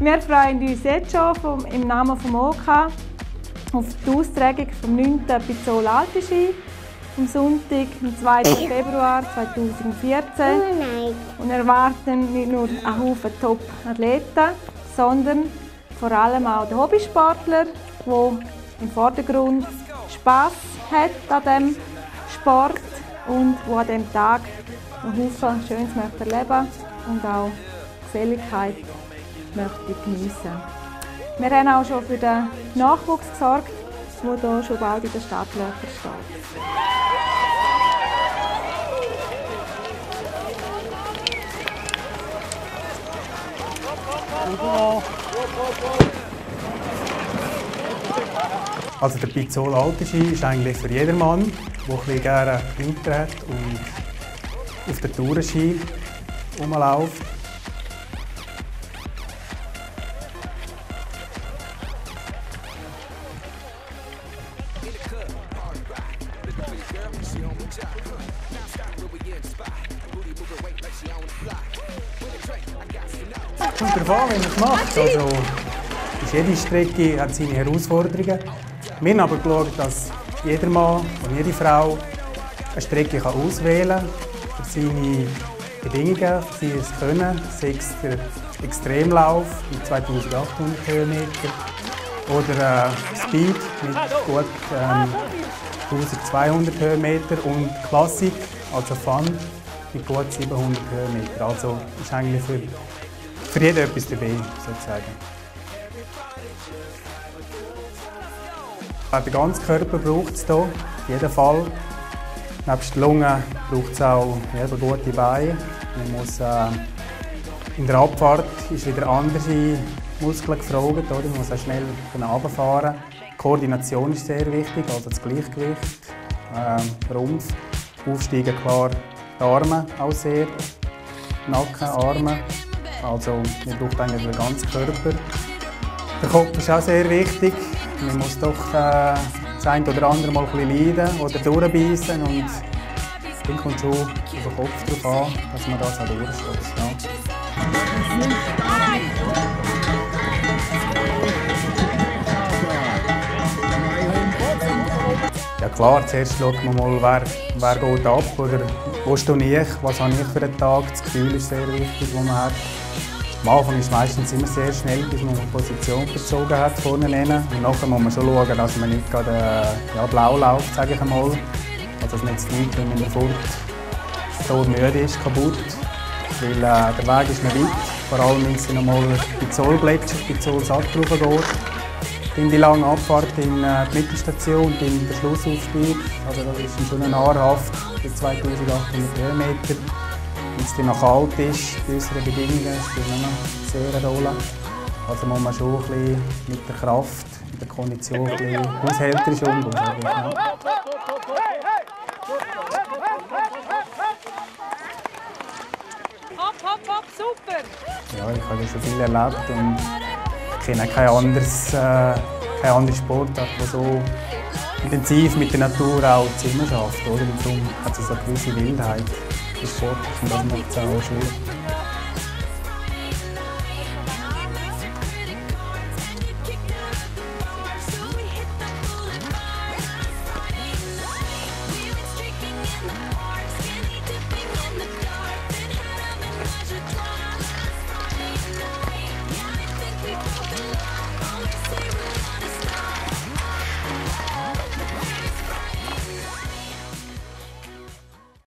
Wir freuen uns jetzt schon vom, im Namen des OK auf die Austragung vom 9. Pizzol Altischi am Sonntag, am 2. Februar 2014. Und erwarten nicht nur einen Haufen Top-Athleten, sondern vor allem auch den Hobbysportler, der im Vordergrund Spass hat an diesem Sport und der an diesem Tag einen Haufen Schönes möchte erleben und auch Geselligkeit möchte geniessen. Wir haben auch schon für den Nachwuchs gesorgt, der hier schon bald in den Startlöchern steht. Also der Pizzol Altischi ist eigentlich für jedermann, der gerne Winter und auf der Tourenski rumläuft. Kommt darauf an, wie man es macht. Also, jede Strecke hat seine Herausforderungen. Wir haben aber geschaut, dass jeder Mann und jede Frau eine Strecke kann auswählen kann für seine Bedingungen, für sein Können. Sei es der Extremlauf mit 2800 Höhenmeter oder äh, Speed mit gut ähm, 1200 Höhenmeter und Klassik, also Fun, mit gut 700 Höhenmeter. Also ist eigentlich für, für jeden etwas dabei, sozusagen. Den ganzen Körper braucht es hier, auf jeden Fall. Nebst den Lungen braucht es auch ja, gute Beine. Man muss, äh, in der Abfahrt ist wieder andere Muskeln gefragt. Oder? Man muss auch schnell runterfahren. Die Koordination ist sehr wichtig, also das Gleichgewicht, äh, Rumpf. Aufsteigen klar die Arme auch sehr, Nacken, Arme. Also man braucht eigentlich den ganzen Körper. Der Kopf ist auch sehr wichtig. Man muss doch äh, das eine oder andere Mal ein leiden oder durchbeissen und dann kommt schon auf den Kopf darauf an, dass man das auch durchstößt. Ja. Klar, zuerst schaut man mal, wer, wer geht ab oder wo stehe ich, was habe ich für einen Tag. Das Gefühl ist sehr wichtig, das man hat. Am Anfang ist es meistens immer sehr schnell, bis man eine Position bezogen hat, vorne rennen. Und nachher muss man schon schauen, dass man nicht gerade äh, ja, blau läuft, sage ich einmal. Also es nützt nichts, wenn man Furt so müde ist, kaputt. Weil äh, der Weg ist noch weit, vor allem wenn es nochmal bei Zollgletscher, bei Zollsack geht. In die lange Abfahrt in äh, die Mittelstation und in den Schlussaufstieg. Also das ist schon eine nahrhaft, bei 2800 Höhenmeter. Wenn es dann noch kalt ist, bei unseren Bedingungen, spielt es noch sehr eine Rolle. Also muss man schon ein bisschen mit der Kraft, mit der Kondition ein bisschen haushälterisch umgehen. Ja. Hopp, hopp, hopp, super! Ja, ich habe schon viel erlebt und kenne kein anderes, äh, keine andere Sportart, die so intensiv mit der Natur auch zusammen schafft. Oder? Darum hat es eine gewisse Wildheit des Sports und das macht es auch schön.